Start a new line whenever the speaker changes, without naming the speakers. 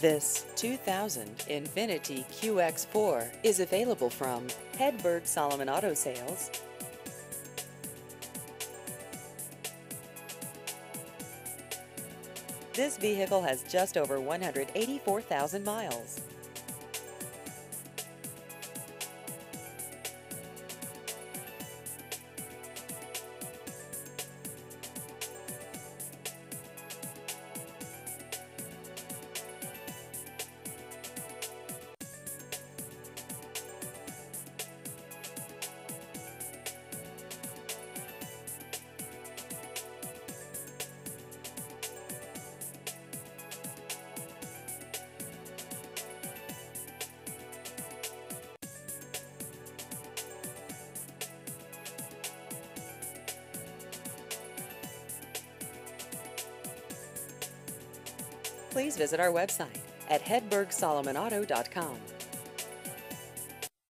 This 2000 Infiniti QX4 is available from Hedberg Solomon Auto Sales. This vehicle has just over 184,000 miles. Please visit our website at hedbergsolomonauto.com.